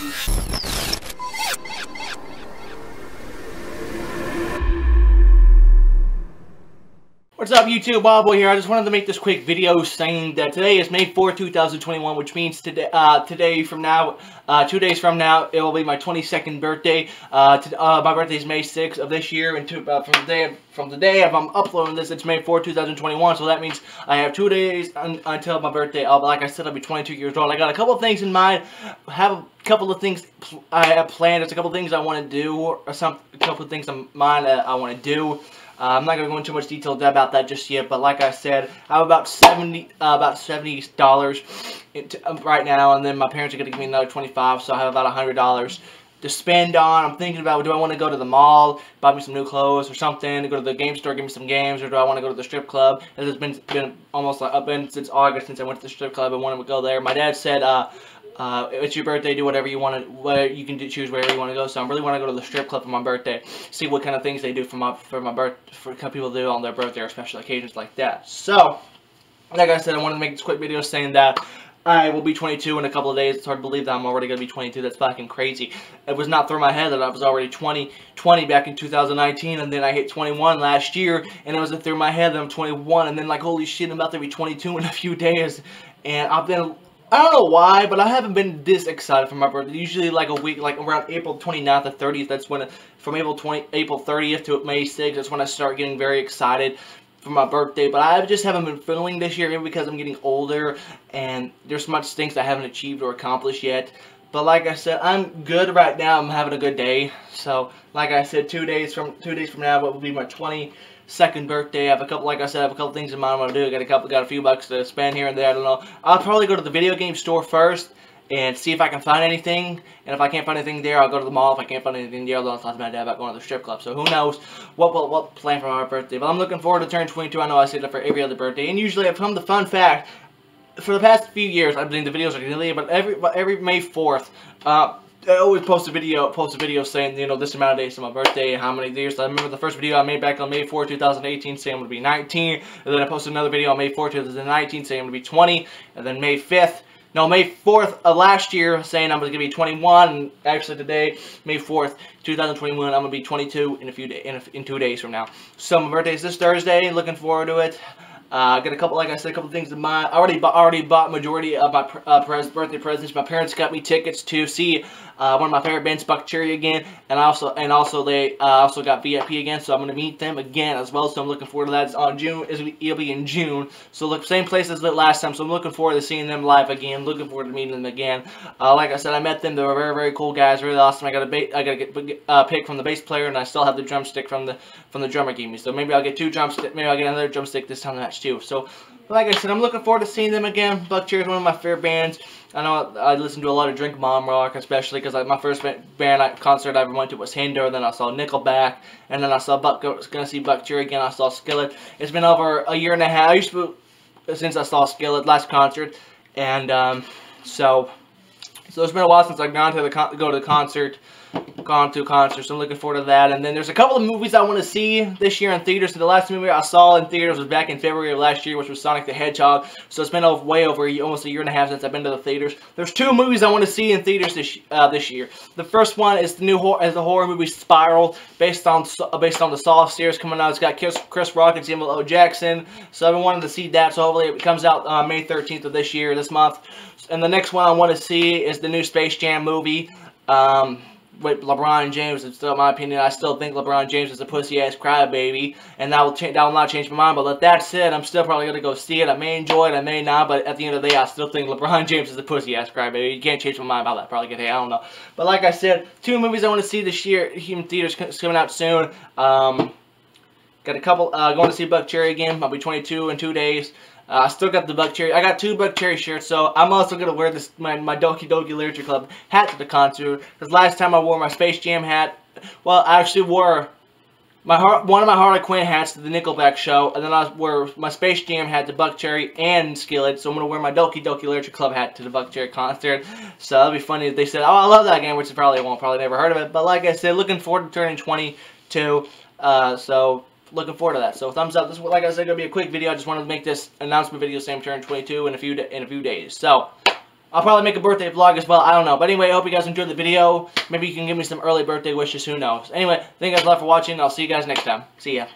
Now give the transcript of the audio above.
Thank you. What's up YouTube, Bobo here. I just wanted to make this quick video saying that today is May 4, 2021, which means today, uh, today from now, uh, two days from now, it will be my 22nd birthday. Uh, uh, my birthday is May 6th of this year, and to, uh, from today, from today, if I'm uploading this, it's May 4, 2021, so that means I have two days un until my birthday. I'll, like I said, I'll be 22 years old. I got a couple of things in mind, have a couple of things I have planned. There's a couple of things I want to do, or some, a couple of things in mind I want to do. Uh, I'm not going to go into much detail about that just yet, but like I said, I have about 70 uh, about $70 uh, right now, and then my parents are going to give me another 25 so I have about $100 to spend on. I'm thinking about, do I want to go to the mall, buy me some new clothes or something, to go to the game store, give me some games, or do I want to go to the strip club? It's been, been almost like, I've been since August since I went to the strip club and wanted to go there. My dad said, uh, uh, it's your birthday, do whatever you want to, where you can do, choose wherever you want to go. So I really want to go to the strip club for my birthday, see what kind of things they do for my for my birth for people do on their birthday or special occasions like that. So, like I said, I wanted to make this quick video saying that I will be 22 in a couple of days. It's hard to believe that I'm already going to be 22. That's fucking crazy. It was not through my head that I was already 20, 20 back in 2019, and then I hit 21 last year, and it wasn't through my head that I'm 21, and then like, holy shit, I'm about to be 22 in a few days, and I've been I don't know why, but I haven't been this excited for my birthday. Usually like a week, like around April 29th or 30th, that's when, from April 20, April 30th to May 6th, that's when I start getting very excited for my birthday. But I just haven't been feeling this year, because I'm getting older, and there's much things I haven't achieved or accomplished yet. But like I said, I'm good right now. I'm having a good day. So, like I said, two days from two days from now, what will be my 20 second birthday. I have a couple, like I said, I have a couple things in mind I want to do. I got a couple, got a few bucks to spend here and there. I don't know. I'll probably go to the video game store first and see if I can find anything. And if I can't find anything there, I'll go to the mall. If I can't find anything there, I'll talk to my dad about going to the strip club. So who knows what what, what plan for my birthday. But I'm looking forward to turning 22. I know I say that for every other birthday. And usually I've come the fun fact. For the past few years, I've been the videos are daily, but every every May 4th, uh, I always post a video, post a video saying, you know, this amount of days to my birthday how many years. I remember the first video I made back on May 4, 2018 saying I'm going to be 19. And then I posted another video on May 4, 2019 saying I'm going to be 20. And then May 5th, no, May 4th of last year saying I'm going to be 21. And actually today, May 4th, 2021, I'm going to be 22 in a few day, in, a, in two days from now. So my birthday is this Thursday. Looking forward to it. I uh, got a couple, like I said, a couple things in mind. I already bought, already bought majority of my uh, birthday presents. My parents got me tickets to see uh, one of my favorite bands, Buckcherry, again, and also and also they uh, also got VIP again. So I'm gonna meet them again as well. So I'm looking forward to that. It's on June. It'll be in June. So look, same place as last time. So I'm looking forward to seeing them live again. Looking forward to meeting them again. Uh, like I said, I met them. They were very very cool guys. Really awesome. I got a I got a pick from the bass player, and I still have the drumstick from the from the drummer gave me. So maybe I'll get two drumstick. Maybe I'll get another drumstick this time match too. So like I said, I'm looking forward to seeing them again. Buckcherry is one of my favorite bands. I know I listen to a lot of Drink Mom Rock, especially because like, my first band concert I ever went to was Hinder. Then I saw Nickelback, and then I saw Buck. Gonna see Buckcherry again. I saw Skillet. It's been over a year and a half to, since I saw Skillet last concert, and um, so so it's been a while since I've gone to the go to the concert gone to concerts. I'm looking forward to that. And then there's a couple of movies I want to see this year in theaters. So the last movie I saw in theaters was back in February of last year, which was Sonic the Hedgehog. So it's been way over almost a year and a half since I've been to the theaters. There's two movies I want to see in theaters this uh, this year. The first one is the new horror, is the horror movie Spiral, based on based on the Saw series coming out. It's got Chris, Chris Rock and Samuel L. Jackson. So I've been wanting to see that. So hopefully it comes out uh, May 13th of this year, this month. And the next one I want to see is the new Space Jam movie. Um, with LeBron James, it's still my opinion. I still think LeBron James is a pussy ass crybaby, and that will that will not change my mind. But with that said, I'm still probably gonna go see it. I may enjoy it, I may not. But at the end of the day, I still think LeBron James is a pussy ass crybaby. You can't change my mind about that. Probably get hey, I don't know. But like I said, two movies I want to see this year in theaters coming out soon. Um, got a couple. Uh, going to see Buckcherry again. I'll be 22 in two days. Uh, I still got the Buckcherry. I got two Buckcherry shirts, so I'm also going to wear this my, my Doki Doki Literature Club hat to the concert. Because last time I wore my Space Jam hat, well, I actually wore my heart, one of my Harley Quinn hats to the Nickelback show, and then I wore my Space Jam hat to Buckcherry and Skillet, so I'm going to wear my Doki Doki Literature Club hat to the Buckcherry concert. So that'll be funny if they said, oh, I love that game, which they probably won't, probably never heard of it. But like I said, looking forward to turning 22, uh, so looking forward to that. So thumbs up. This is like I said, gonna be a quick video. I just wanted to make this announcement video. Same turn 22 in a few in a few days. So I'll probably make a birthday vlog as well. I don't know. But anyway, I hope you guys enjoyed the video. Maybe you can give me some early birthday wishes. Who knows? Anyway, thank you guys a lot for watching. I'll see you guys next time. See ya.